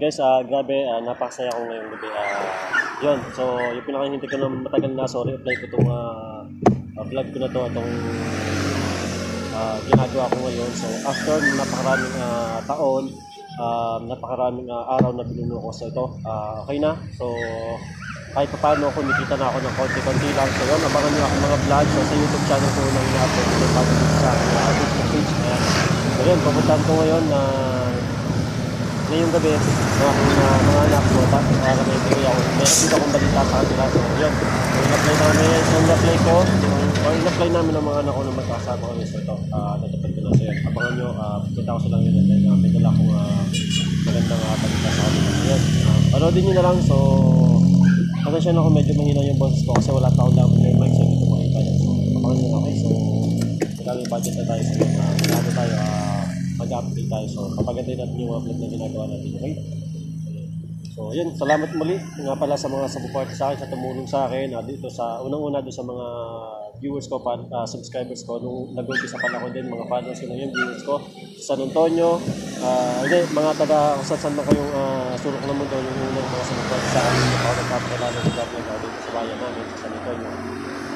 Guys, ah, grabe, ah, napakasaya ko ngayong gabi. Ah, yun, so yung pinakahintay ko na matagal na, sorry, apply ko itong ah, ah, vlog ko na to, itong ah, ginagawa ko ngayon. So after napakaraming ah, taon, ah, napakaraming ah, araw na binuno ko. So ito, ah, okay na. So kahit pa paano, kumikita na ako ng konti-konti lang. So yun, abangan nyo ako mga vlog. So sa YouTube channel ko nang ina-upload ko dito sa aking uh, Facebook page. Ayan. So yun, pupuntahan ko ngayon na ngayong gabi, ng aking uh, mga anak ko, ta- para may bigay ako. May nakita akong balita sa kanila. So yun, so in-apply namin, so in-apply ko, or in-apply namin ng mga anak ko na magkasama kami. So ito, uh, natupad ko na. So yun, abangan nyo, uh, pupunta ko sa lang yun. And then, uh, may dala akong uh, magandang uh, balita sa kanila. So yun, uh, panoodin nyo na lang. So, Pasensya na ako medyo mahina yung boses ko kasi wala pa akong dapat yung mic so hindi ko makita yun. So, kapag nyo okay, so madami budget na tayo. So, uh, tayo, uh, mag-update tayo. So, kapagantay natin yung mga vlog na ginagawa natin, okay? So, yun, salamat muli nga pala sa mga support sa akin, sa tumulong sa akin, uh, dito sa, unang-una doon sa mga viewers ko, fan, uh, subscribers ko, nung nag-umpisa pala ko din, mga followers ko na yun, viewers ko, sa San Antonio, uh, hindi, mga taga kung saan na kayong uh, sulok ng mundo, yung unang mga support sa akin, ako nagpapakilala ng government uh, dito sa bayan namin, sa San Antonio.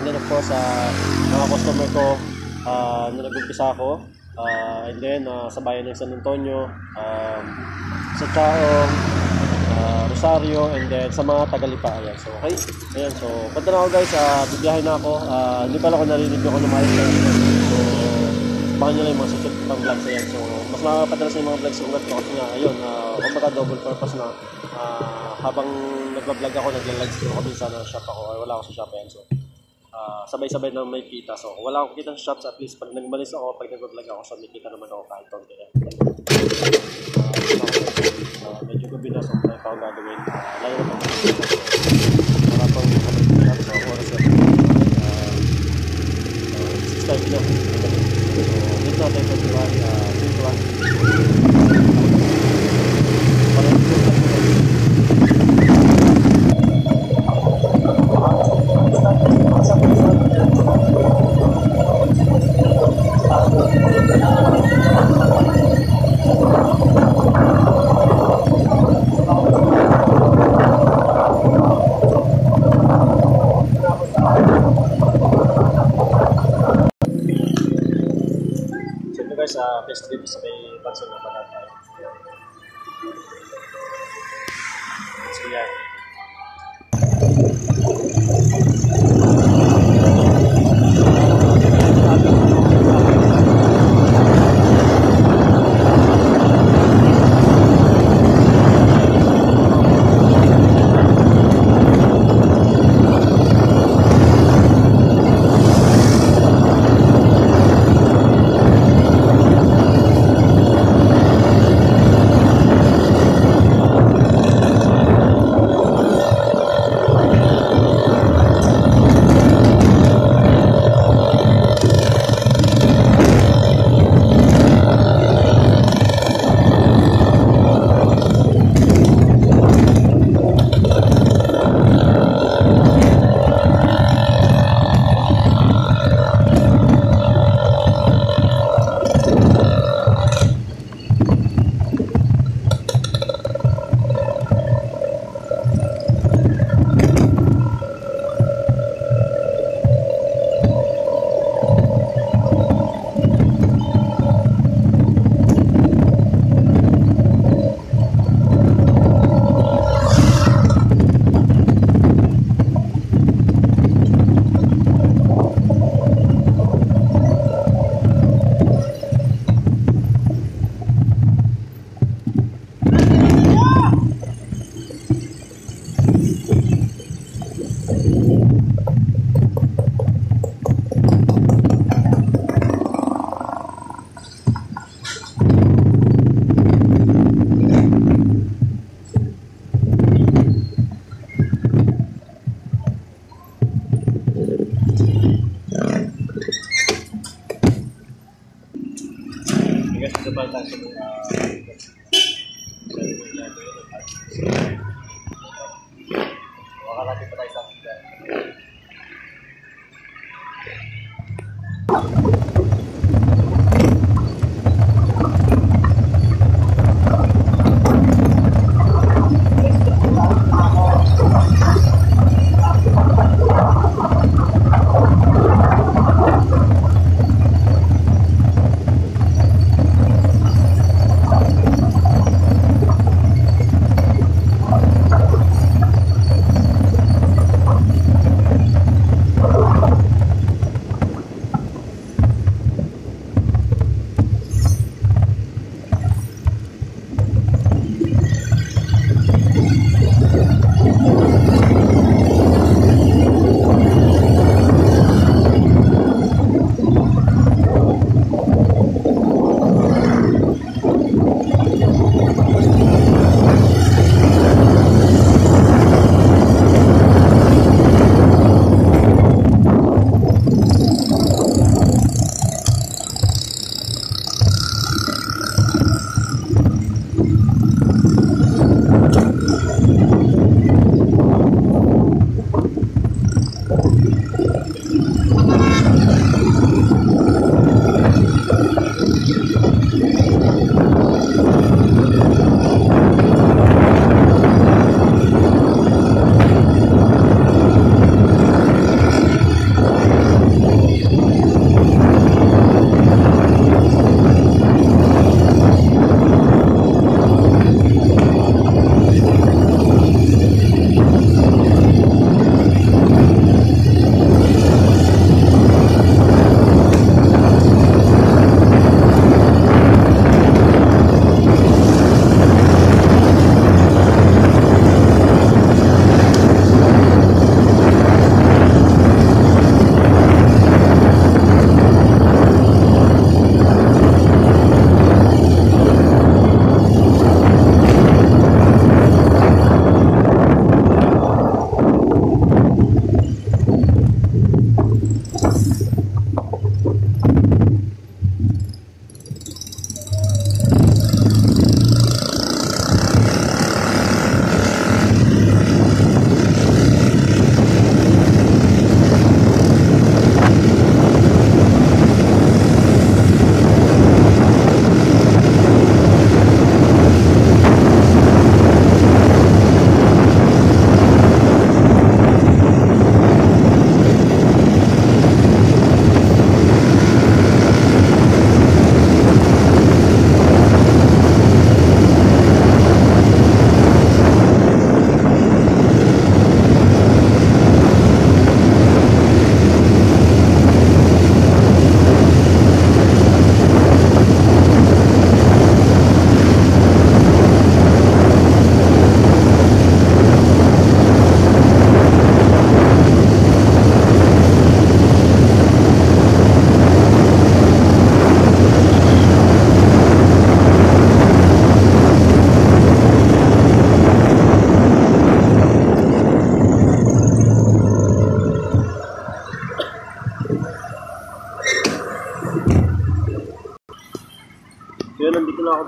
And then of course, uh, mga customer ko, uh, na nag-umpisa ako, uh, and then uh, sa bayan ng San Antonio, um, sa Chaong, uh, Rosario, and then sa mga Tagalipa. Ayan, so okay. Ayan, so punta na ako guys, uh, bibiyahe na ako. Uh, hindi pala ako narinig ako ng maayos na. So, baka nyo lang yung mga susunod pang vlogs. Ayan, so mas makapadalas yung mga vlogs ko kasi nga, ayun, uh, kumbaga double purpose na uh, habang nagbablog ako, nagla-live stream ako minsan na shop ako or wala ako sa shop. Ayan, so uh, sabay-sabay na may kita. So, wala akong kita sa shops, at least pag nagmalis ako, pag nag-vlog ako, so may kita naman ako kahit konti. Ayan. Uh, medyo gabi na, so may pa ako gagawin. Uh, layo na pang Wala pang kapag so oras na. Uh, uh, 6.30 na. So, dito natin sa July, uh, 21. Parang ito, So ito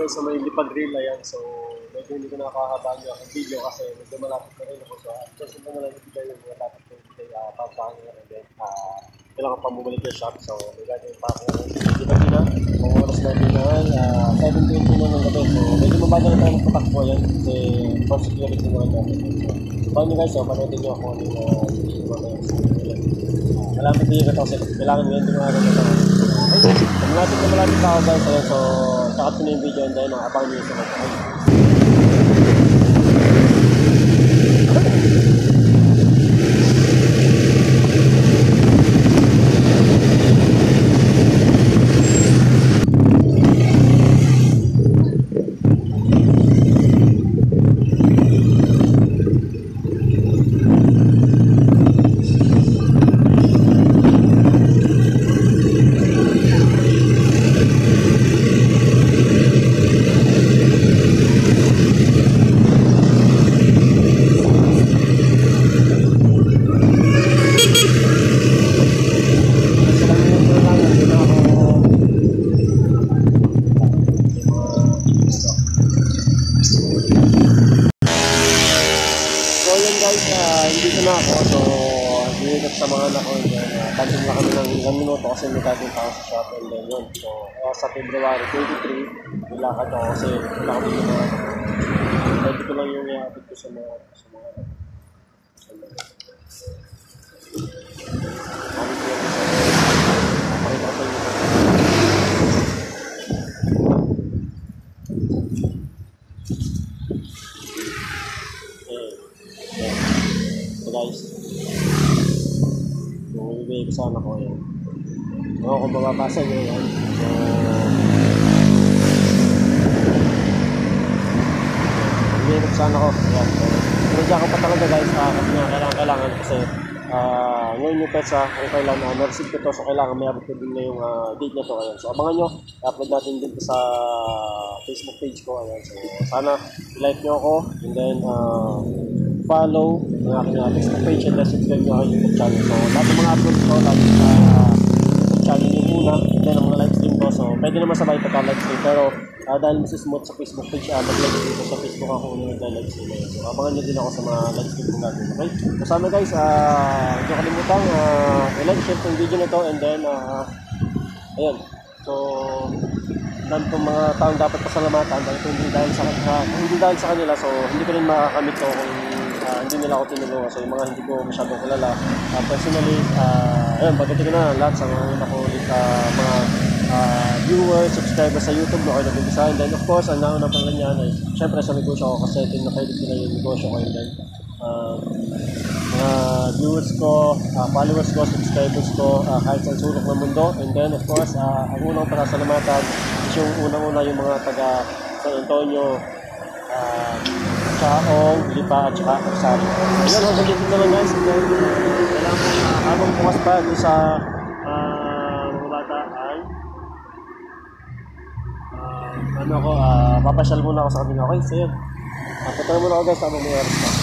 guys sa may lipad reel ayan. So, medyo hindi ko nakakahabaan yung aking video kasi medyo malapit na rin ako. So, after sa mga lang ibigay yung mga dapat ko ibigay uh, papahan nga and then uh, kailangan pa bumalik yung shop. So, may gagawin pa ako hindi na pina. Ang oras natin na uh, 7.20 na ng gabi. So, medyo mabagal na tayo magpatakbo yan kasi for security naman natin. So, paano nyo guys, so, panoodin nyo ako ng uh, video ko na Malapit din yung kasi kailangan ngayon din mga na Malapit na malapit pa ako guys. So, sakat ko na yung video uh, abang nyo sa mga. Hindi ko na ako. So, dinigap sa mga anak ko. Uh, tansin na kami ng ilang minuto kasi may gagawin pa sa shop. And then yun. So, uh, sa February 23, nilakad ako kasi wala kami yung mga Pwede ko lang yung iapit ko sa mga sa mga sa mga Sabi ko yun sa Pakita ko sa inyo. Eh, eh. So guys, yung ibigay ko sana ko yan. Oo, kung mababasa nyo yan. So, ko sana ko. Yan. So, pinadya ko pa talaga guys, ah, kasi nga kailangan, kailangan kasi ah ngayon yung pesa, kung kailan na na-receive ko to, so kailangan may abot ko din na yung ah, date na to. Ayan. So, abangan nyo, i-upload natin din sa Facebook page ko. Ayan. So, sana like nyo ako, and then, ah, follow ang aking uh, Facebook page and then subscribe nyo aking YouTube channel. So, lahat ng mga uploads ko, lagi sa YouTube channel yung una, and then ang mga live stream ko. So, pwede naman sabay pagka-live stream. Pero, ah, dahil mas smooth sa Facebook page, uh, mag-live stream ko sa Facebook ako na nag-live stream. Ayan. So, abangan nyo din ako sa mga live stream kong gagawin. Okay? So, sana guys, ah, hindi kalimutan, uh, i-like, share itong video na to, and then, ah, ayun. So, dahil itong mga taong dapat pasalamatan dahil hindi dahil sa kanila, hindi dahil sa kanila so hindi ko rin makakamit to kung ah, hindi nila ako tinulungan. So yung mga hindi ko masyadong kilala. Ah, personally uh, ayun pagdating ko na lahat sa mga una ulit ah, mga ah, viewers, subscribers sa YouTube no kayo nag-umpisa and then of course ang nauna pa lang yan ay syempre sa negosyo ko kasi tinakailip ko na yung negosyo ko. And then ah, mga viewers ko, ah, followers ko, subscribers ko, ah, kahit sa sulok ng mundo. And then, of course, ah, ang unang pasasalamatan is yung unang-una yung mga taga San Antonio, uh, Chaong, Lipa, at saka Rosario. So, yun, hanggang dito naman guys. Then, kailangan ko uh, habang bukas pa doon sa ah, mga bata ay ah, ano ako, uh, papasyal muna ako sa kanila. Okay, so yun. Uh, punta na muna ako guys, habang may oras pa.